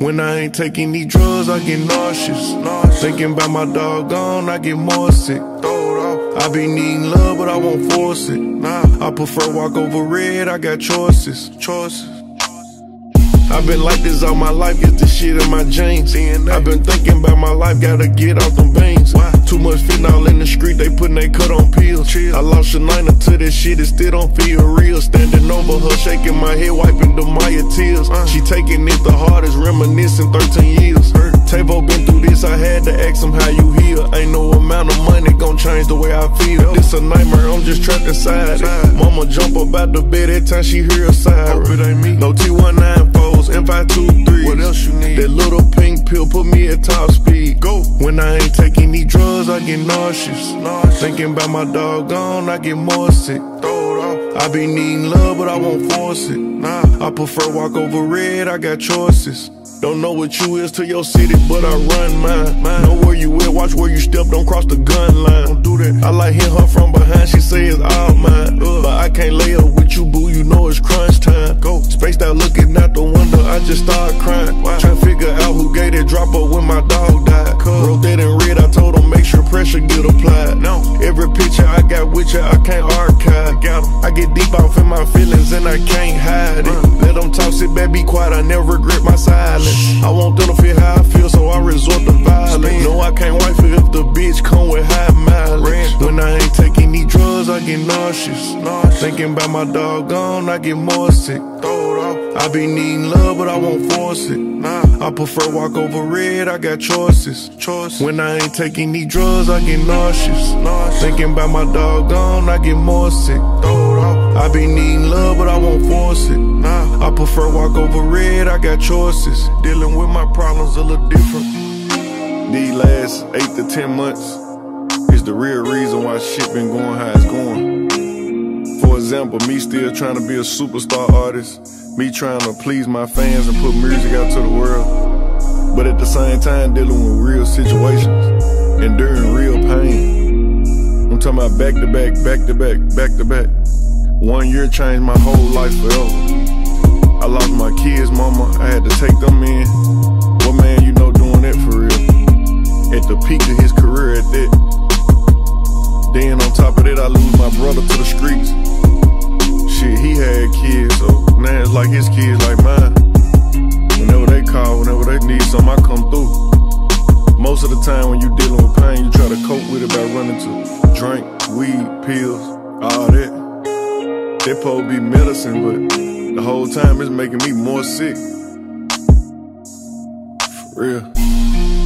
When I ain't taking these drugs, I get nauseous. Thinking about my dog gone, I get more sick. I be needing love, but I won't force it. Nah, I prefer walk over red, I got choices. Choices. I've been like this all my life, get the shit in my genes. I've been thinking about my life, gotta get off them veins. Too much fentanyl in the street, they putting they cut on pills. I lost Shanina to this shit, it still don't feel real. Standing over her, shaking my head, wiping the Maya She taking it the hardest, reminiscing 13 years. Tavo been through this, I had to ask him how you heal. Ain't no amount of money gon' change the way I feel. This a nightmare, I'm just trapped inside it. Mama jump up out the bed every time she hear a siren. Hope it ain't me. No T194s, M523s. What else you need? That little pink pill put me at top speed. Go. When I ain't taking these drugs, I get nauseous. Thinking about my dog gone, I get more sick. I be needing love, but I won't force it. Nah, I prefer walk over red, I got choices. Don't know what you is to your city, but I run mine. mine. Know where you at, watch where you step, don't cross the gun line. Don't do that. I like hit her from behind, she say it's all mine. Uh, but I can't lay up feelings and I can't hide it. Let them talk, sit back, be quiet, I never regret my silence. I want them to feel how I feel, so I resort to violence. No, I can't wife it if the bitch come with high mileage. When I ain't taking these drugs, I get nauseous. Thinking about my dog gone, I get more sick. I be needing love, but I won't force it. Nah, I prefer walk over red, I got choices. Choice. When I ain't taking these drugs, I get nauseous. nauseous. Thinking about my dog gone, I get more sick. I be needing love, but I won't force it. Nah, I prefer walk over red, I got choices. Dealing with my problems a little different. These last eight to ten months is the real reason why shit been going how it's going. For example, me still trying to be a superstar artist, me trying to please my fans and put music out to the world, but at the same time dealing with real situations, enduring real pain. I'm talking about back to back, back to back, back to back. One year changed my whole life forever. I lost my kids, mama, I had to take them in. What man you know doing that for real? At the peak of his top of that, I lose my brother to the streets. Shit, he had kids, so now it's like his kids, like mine. Whenever they call, whenever they need something, I come through. Most of the time when you dealing with pain, you try to cope with it by running to drink, weed, pills, all that. That supposed be medicine, but the whole time it's making me more sick. For real.